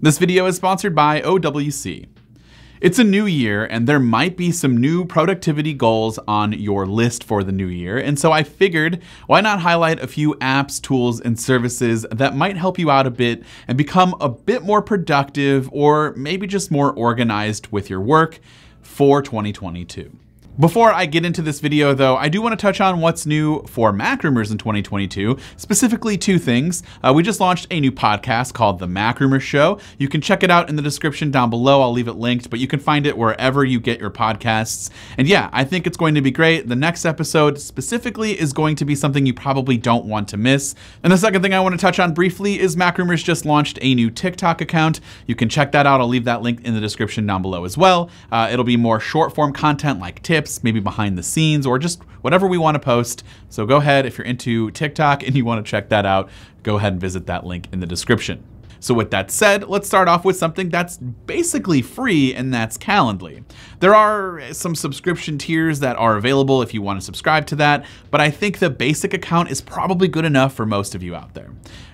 This video is sponsored by OWC. It's a new year, and there might be some new productivity goals on your list for the new year. And so I figured, why not highlight a few apps, tools, and services that might help you out a bit and become a bit more productive or maybe just more organized with your work for 2022. Before I get into this video though, I do want to touch on what's new for Macrumors in 2022, specifically two things. Uh, we just launched a new podcast called The Macrumors Show. You can check it out in the description down below. I'll leave it linked, but you can find it wherever you get your podcasts. And yeah, I think it's going to be great. The next episode specifically is going to be something you probably don't want to miss. And the second thing I want to touch on briefly is Macrumors just launched a new TikTok account. You can check that out. I'll leave that link in the description down below as well. Uh, it'll be more short form content like tips tips, maybe behind the scenes, or just whatever we want to post. So go ahead, if you're into TikTok and you want to check that out, go ahead and visit that link in the description. So with that said, let's start off with something that's basically free, and that's Calendly. There are some subscription tiers that are available if you want to subscribe to that, but I think the basic account is probably good enough for most of you out there.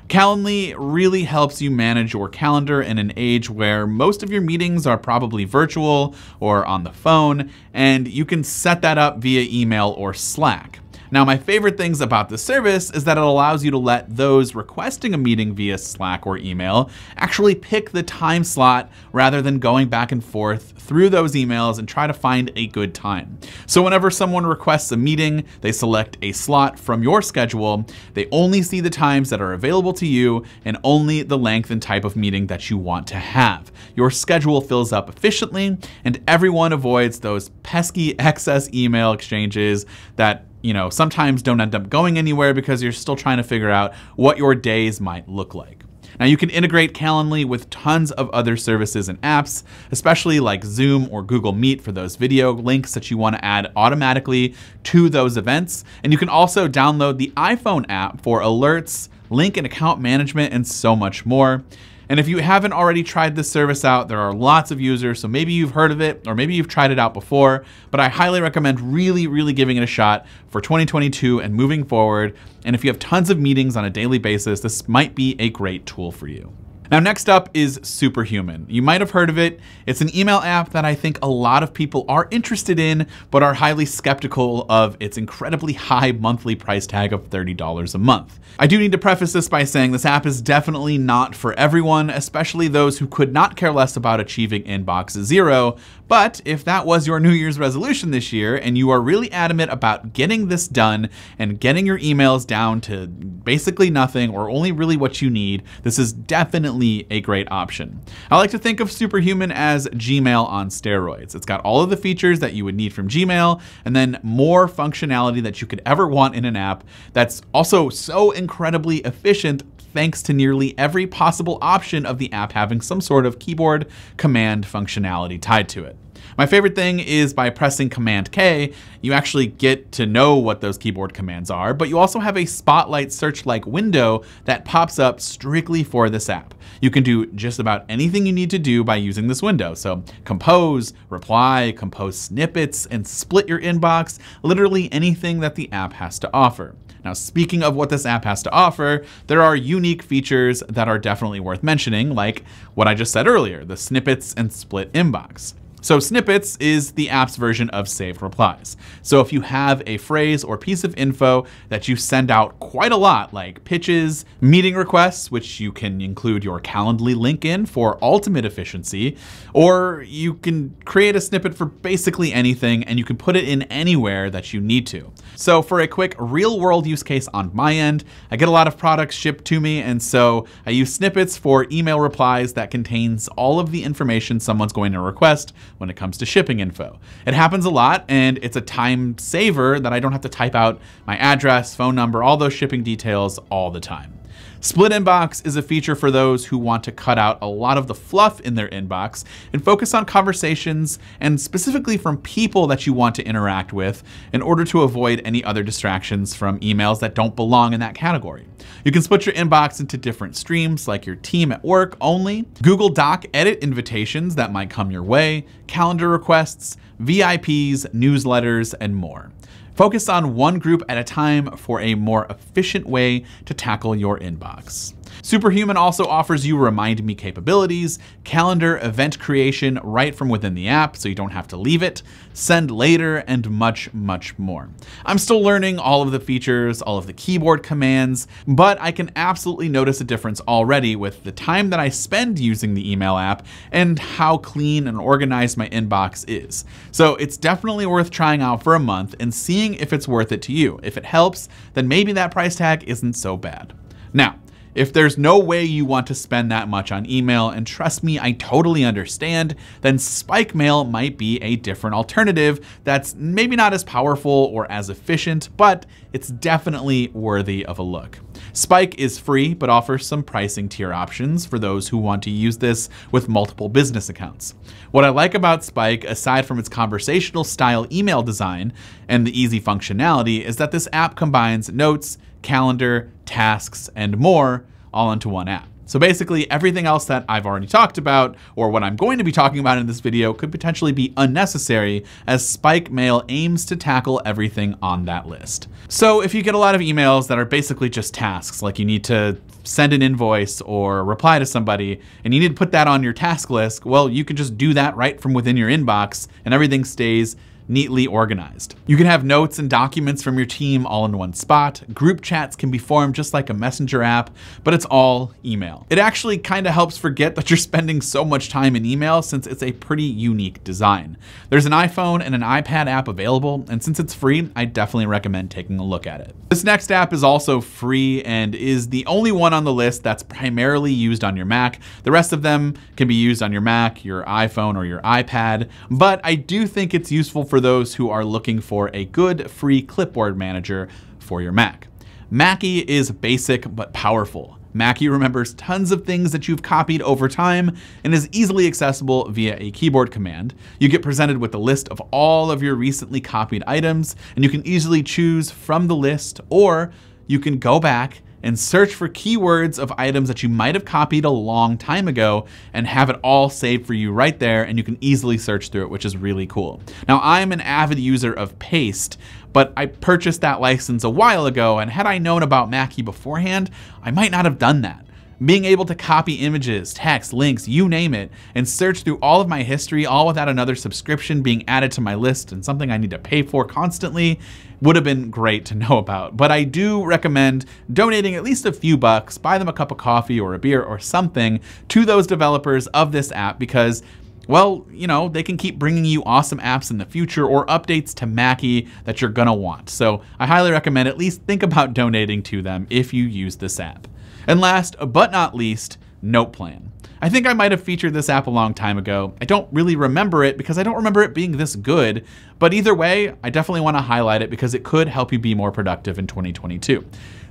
Calendly really helps you manage your calendar in an age where most of your meetings are probably virtual or on the phone, and you can set that up via email or Slack. Now, my favorite things about the service is that it allows you to let those requesting a meeting via Slack or email actually pick the time slot rather than going back and forth through those emails and try to find a good time. So whenever someone requests a meeting, they select a slot from your schedule, they only see the times that are available to you and only the length and type of meeting that you want to have. Your schedule fills up efficiently and everyone avoids those pesky excess email exchanges that you know, sometimes don't end up going anywhere because you're still trying to figure out what your days might look like. Now you can integrate Calendly with tons of other services and apps, especially like Zoom or Google Meet for those video links that you want to add automatically to those events. And you can also download the iPhone app for alerts, link and account management, and so much more. And if you haven't already tried this service out, there are lots of users, so maybe you've heard of it or maybe you've tried it out before, but I highly recommend really, really giving it a shot for 2022 and moving forward. And if you have tons of meetings on a daily basis, this might be a great tool for you. Now, next up is Superhuman. You might have heard of it. It's an email app that I think a lot of people are interested in, but are highly skeptical of its incredibly high monthly price tag of $30 a month. I do need to preface this by saying this app is definitely not for everyone, especially those who could not care less about achieving inbox zero, but if that was your New Year's resolution this year and you are really adamant about getting this done and getting your emails down to basically nothing or only really what you need, this is definitely a great option. I like to think of Superhuman as Gmail on steroids. It's got all of the features that you would need from Gmail and then more functionality that you could ever want in an app that's also so incredibly efficient thanks to nearly every possible option of the app having some sort of keyboard command functionality tied to it. My favorite thing is by pressing Command K, you actually get to know what those keyboard commands are, but you also have a Spotlight search-like window that pops up strictly for this app. You can do just about anything you need to do by using this window. So compose, reply, compose snippets, and split your inbox, literally anything that the app has to offer. Now, speaking of what this app has to offer, there are unique features that are definitely worth mentioning, like what I just said earlier, the snippets and split inbox. So snippets is the app's version of saved replies. So if you have a phrase or piece of info that you send out quite a lot, like pitches, meeting requests, which you can include your Calendly link in for ultimate efficiency, or you can create a snippet for basically anything and you can put it in anywhere that you need to. So for a quick real world use case on my end, I get a lot of products shipped to me and so I use snippets for email replies that contains all of the information someone's going to request when it comes to shipping info. It happens a lot and it's a time saver that I don't have to type out my address, phone number, all those shipping details all the time. Split Inbox is a feature for those who want to cut out a lot of the fluff in their inbox and focus on conversations and specifically from people that you want to interact with in order to avoid any other distractions from emails that don't belong in that category. You can split your inbox into different streams like your team at work only, Google Doc edit invitations that might come your way, calendar requests, VIPs, newsletters, and more. Focus on one group at a time for a more efficient way to tackle your inbox. Superhuman also offers you Remind Me capabilities, calendar event creation right from within the app so you don't have to leave it, send later, and much, much more. I'm still learning all of the features, all of the keyboard commands, but I can absolutely notice a difference already with the time that I spend using the email app and how clean and organized my inbox is. So it's definitely worth trying out for a month and seeing if it's worth it to you. If it helps, then maybe that price tag isn't so bad. Now, if there's no way you want to spend that much on email, and trust me, I totally understand, then Spike Mail might be a different alternative that's maybe not as powerful or as efficient, but it's definitely worthy of a look. Spike is free, but offers some pricing tier options for those who want to use this with multiple business accounts. What I like about Spike, aside from its conversational style email design and the easy functionality, is that this app combines notes, calendar, tasks, and more all into one app. So basically everything else that I've already talked about, or what I'm going to be talking about in this video, could potentially be unnecessary as Spike Mail aims to tackle everything on that list. So if you get a lot of emails that are basically just tasks, like you need to send an invoice or reply to somebody, and you need to put that on your task list, well, you can just do that right from within your inbox and everything stays neatly organized. You can have notes and documents from your team all in one spot. Group chats can be formed just like a messenger app, but it's all email. It actually kind of helps forget that you're spending so much time in email since it's a pretty unique design. There's an iPhone and an iPad app available, and since it's free, I definitely recommend taking a look at it. This next app is also free and is the only one on the list that's primarily used on your Mac. The rest of them can be used on your Mac, your iPhone, or your iPad, but I do think it's useful for for those who are looking for a good free clipboard manager for your Mac. Maccy is basic but powerful. Maccy remembers tons of things that you've copied over time and is easily accessible via a keyboard command. You get presented with a list of all of your recently copied items, and you can easily choose from the list, or you can go back and search for keywords of items that you might have copied a long time ago and have it all saved for you right there and you can easily search through it, which is really cool. Now I'm an avid user of Paste, but I purchased that license a while ago and had I known about Maccy beforehand, I might not have done that. Being able to copy images, text, links, you name it, and search through all of my history, all without another subscription being added to my list and something I need to pay for constantly, would have been great to know about. But I do recommend donating at least a few bucks, buy them a cup of coffee or a beer or something to those developers of this app because well, you know, they can keep bringing you awesome apps in the future or updates to Maccy that you're gonna want. So I highly recommend at least think about donating to them if you use this app. And last but not least, Noteplan. I think I might have featured this app a long time ago. I don't really remember it because I don't remember it being this good, but either way, I definitely want to highlight it because it could help you be more productive in 2022.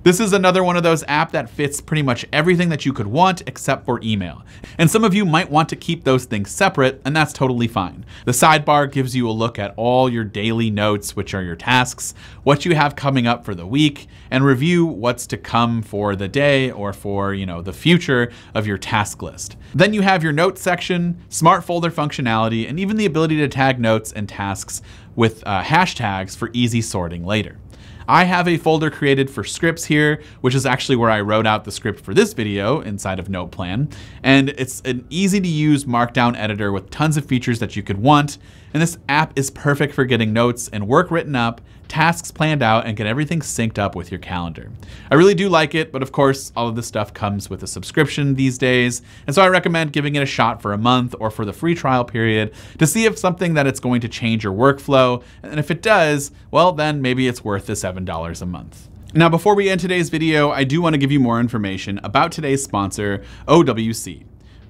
This is another one of those app that fits pretty much everything that you could want except for email. And some of you might want to keep those things separate, and that's totally fine. The sidebar gives you a look at all your daily notes, which are your tasks, what you have coming up for the week, and review what's to come for the day or for, you know, the future of your task list. Then you have your notes section, smart folder functionality, and even the ability to tag notes and tasks with uh, hashtags for easy sorting later. I have a folder created for scripts here, which is actually where I wrote out the script for this video inside of Noteplan. And it's an easy to use markdown editor with tons of features that you could want. And this app is perfect for getting notes and work written up tasks planned out, and get everything synced up with your calendar. I really do like it, but of course, all of this stuff comes with a subscription these days, and so I recommend giving it a shot for a month or for the free trial period to see if something that it's going to change your workflow, and if it does, well, then maybe it's worth the $7 a month. Now, before we end today's video, I do want to give you more information about today's sponsor, OWC.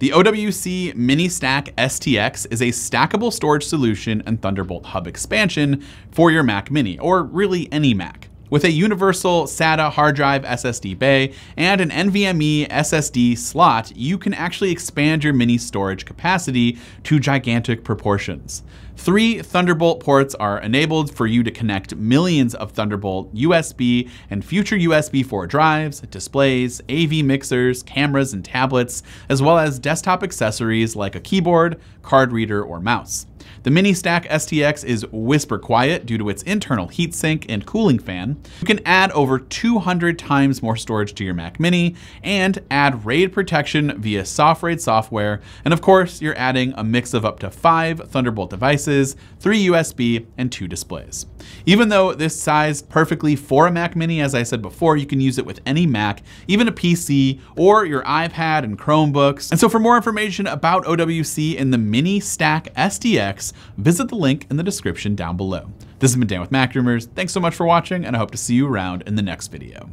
The OWC Mini Stack STX is a stackable storage solution and Thunderbolt hub expansion for your Mac Mini, or really any Mac. With a universal SATA hard drive SSD bay and an NVMe SSD slot, you can actually expand your mini storage capacity to gigantic proportions. Three Thunderbolt ports are enabled for you to connect millions of Thunderbolt USB and future USB 4 drives, displays, AV mixers, cameras, and tablets, as well as desktop accessories like a keyboard, card reader, or mouse. The Mini Stack STX is whisper quiet due to its internal heatsink and cooling fan. You can add over 200 times more storage to your Mac Mini and add RAID protection via SoftRaid software. And of course, you're adding a mix of up to five Thunderbolt devices, three USB, and two displays. Even though this size perfectly for a Mac Mini, as I said before, you can use it with any Mac, even a PC, or your iPad and Chromebooks. And so for more information about OWC and the Mini Stack STX, visit the link in the description down below. This has been Dan with Mac Rumors. Thanks so much for watching, and I hope to see you around in the next video.